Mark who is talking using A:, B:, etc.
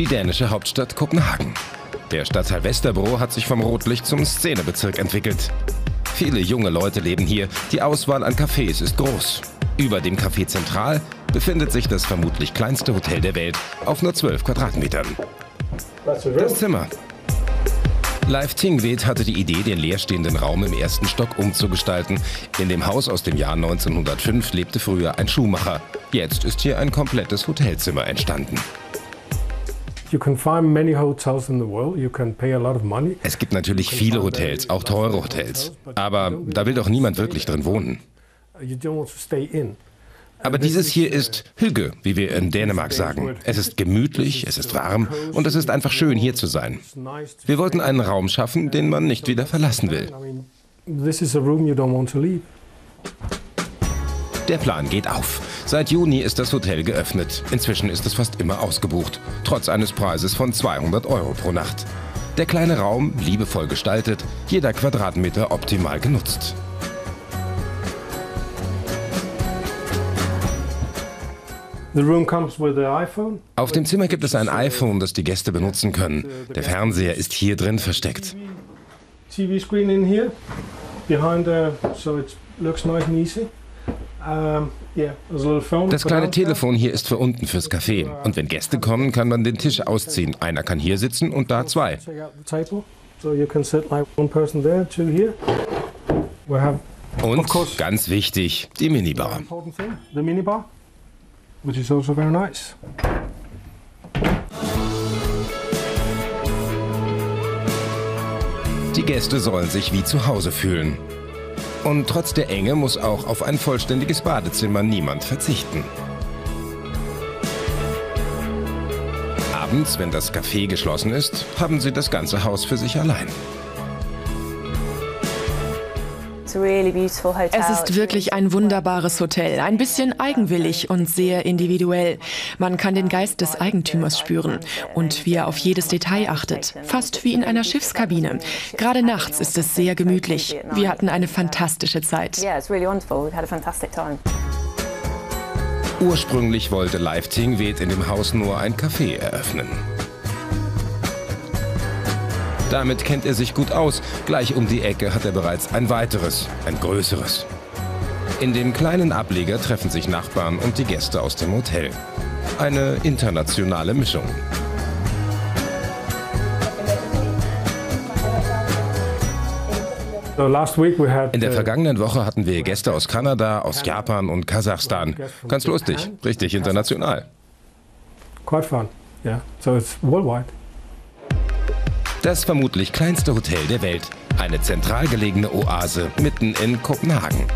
A: die dänische Hauptstadt Kopenhagen. Der Stadtteil Westerbro hat sich vom Rotlicht zum Szenebezirk entwickelt. Viele junge Leute leben hier, die Auswahl an Cafés ist groß. Über dem Café Zentral befindet sich das vermutlich kleinste Hotel der Welt auf nur 12 Quadratmetern. Das Zimmer. Live Tingwed hatte die Idee, den leerstehenden Raum im ersten Stock umzugestalten. In dem Haus aus dem Jahr 1905 lebte früher ein Schuhmacher. Jetzt ist hier ein komplettes Hotelzimmer entstanden. Es gibt natürlich viele Hotels, auch teure Hotels. Aber da will doch niemand wirklich drin wohnen. Aber dieses hier ist Hygge, wie wir in Dänemark sagen. Es ist gemütlich, es ist warm und es ist einfach schön, hier zu sein. Wir wollten einen Raum schaffen, den man nicht wieder verlassen will. Der Plan geht auf. Seit Juni ist das Hotel geöffnet. Inzwischen ist es fast immer ausgebucht, trotz eines Preises von 200 Euro pro Nacht. Der kleine Raum, liebevoll gestaltet, jeder Quadratmeter optimal genutzt. Auf dem Zimmer gibt es ein iPhone, das die Gäste benutzen können. Der Fernseher ist hier drin versteckt. Das kleine Telefon hier ist für unten fürs Café. Und wenn Gäste kommen, kann man den Tisch ausziehen. Einer kann hier sitzen und da zwei. Und ganz wichtig, die Minibar which is also very nice. Die Gäste sollen sich wie zu Hause fühlen. Und trotz der Enge muss auch auf ein vollständiges Badezimmer niemand verzichten. Abends, wenn das Café geschlossen ist, haben sie das ganze Haus für sich allein.
B: Es ist wirklich ein wunderbares Hotel, ein bisschen eigenwillig und sehr individuell. Man kann den Geist des Eigentümers spüren und wie er auf jedes Detail achtet, fast wie in einer Schiffskabine. Gerade nachts ist es sehr gemütlich. Wir hatten eine fantastische Zeit.
A: Ursprünglich wollte Live Tingwed in dem Haus nur ein Café eröffnen. Damit kennt er sich gut aus. Gleich um die Ecke hat er bereits ein weiteres, ein größeres. In dem kleinen Ableger treffen sich Nachbarn und die Gäste aus dem Hotel. Eine internationale Mischung. In der uh, vergangenen Woche hatten wir Gäste aus Kanada, aus Japan und Kasachstan. Ganz lustig, richtig international. Quite fun, yeah. So it's worldwide. Das vermutlich kleinste Hotel der Welt. Eine zentral gelegene Oase mitten in Kopenhagen.